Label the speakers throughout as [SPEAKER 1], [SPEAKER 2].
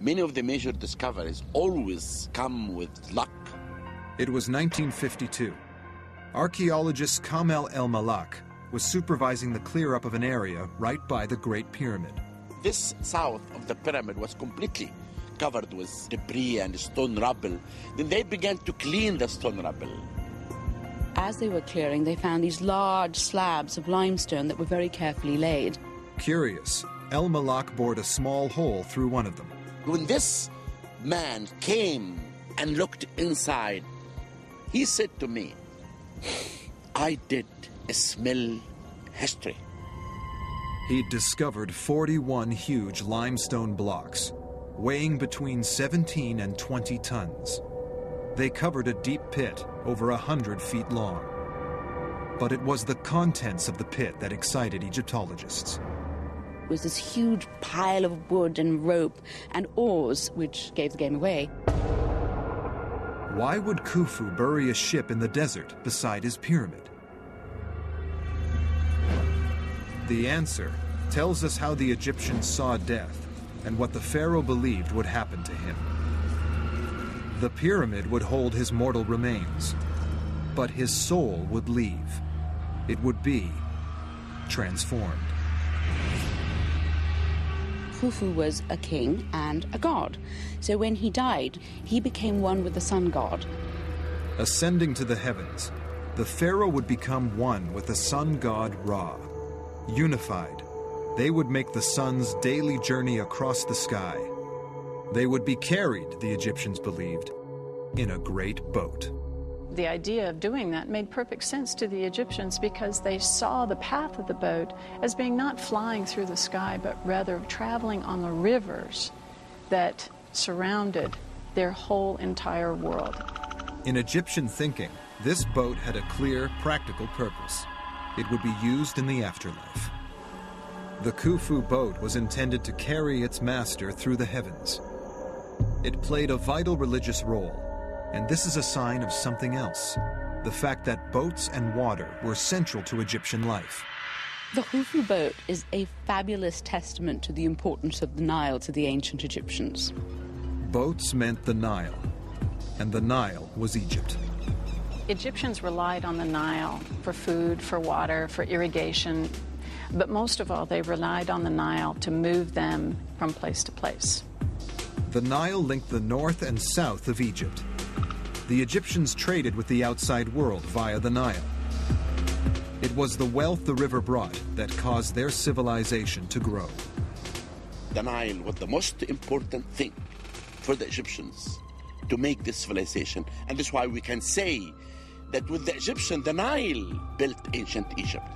[SPEAKER 1] Many of the major discoveries always come with luck.
[SPEAKER 2] It was 1952. Archaeologist Kamal El-Mallakh was supervising the clear up of an area right by the Great Pyramid.
[SPEAKER 1] This south of the pyramid was completely covered with debris and stone rubble. Then they began to clean the stone rubble.
[SPEAKER 3] As they were clearing, they found these large slabs of limestone that were very carefully laid.
[SPEAKER 2] Curious, El Malak bored a small hole through one of them.
[SPEAKER 1] When this man came and looked inside, he said to me, I did a smell history.
[SPEAKER 2] He'd discovered 41 huge limestone blocks, weighing between 17 and 20 tons. They covered a deep pit over hundred feet long. But it was the contents of the pit that excited Egyptologists.
[SPEAKER 3] Was this huge pile of wood and rope and oars, which gave the game away.
[SPEAKER 2] Why would Khufu bury a ship in the desert beside his pyramid? The answer tells us how the Egyptians saw death and what the pharaoh believed would happen to him. The pyramid would hold his mortal remains, but his soul would leave. It would be transformed.
[SPEAKER 3] Khufu was a king and a god. So when he died, he became one with the sun god.
[SPEAKER 2] Ascending to the heavens, the pharaoh would become one with the sun god Ra. Unified, they would make the sun's daily journey across the sky. They would be carried, the Egyptians believed, in a great boat.
[SPEAKER 4] The idea of doing that made perfect sense to the Egyptians because they saw the path of the boat as being not flying through the sky, but rather traveling on the rivers that surrounded their whole entire world.
[SPEAKER 2] In Egyptian thinking, this boat had a clear, practical purpose. It would be used in the afterlife. The Khufu boat was intended to carry its master through the heavens. It played a vital religious role, and this is a sign of something else the fact that boats and water were central to Egyptian life.
[SPEAKER 3] The Khufu boat is a fabulous testament to the importance of the Nile to the ancient Egyptians.
[SPEAKER 2] Boats meant the Nile, and the Nile was Egypt.
[SPEAKER 4] Egyptians relied on the Nile for food, for water, for irrigation, but most of all, they relied on the Nile to move them from place to place.
[SPEAKER 2] The Nile linked the north and south of Egypt. The Egyptians traded with the outside world via the Nile. It was the wealth the river brought that caused their civilization to grow.
[SPEAKER 1] The Nile was the most important thing for the Egyptians to make this civilization. And that's why we can say that with the Egyptian, the Nile built ancient Egypt.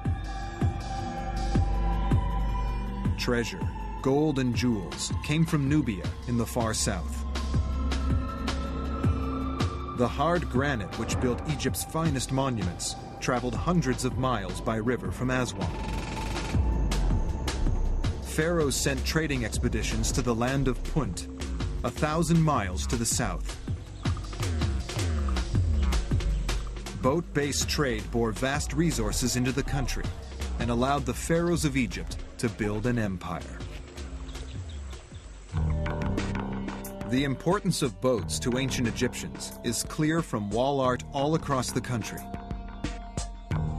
[SPEAKER 2] Treasure, gold, and jewels came from Nubia in the far south. The hard granite which built Egypt's finest monuments traveled hundreds of miles by river from Aswan. Pharaohs sent trading expeditions to the land of Punt, a thousand miles to the south. Boat based trade bore vast resources into the country and allowed the pharaohs of Egypt to build an empire. The importance of boats to ancient Egyptians is clear from wall art all across the country.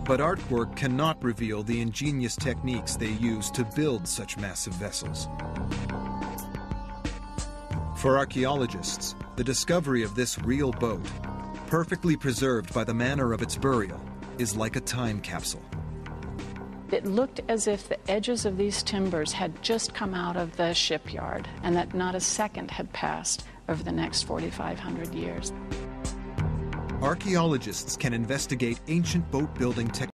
[SPEAKER 2] But artwork cannot reveal the ingenious techniques they used to build such massive vessels. For archaeologists, the discovery of this real boat, perfectly preserved by the manner of its burial, is like a time capsule.
[SPEAKER 4] It looked as if the edges of these timbers had just come out of the shipyard and that not a second had passed over the next 4,500 years.
[SPEAKER 2] Archaeologists can investigate ancient boat building techniques.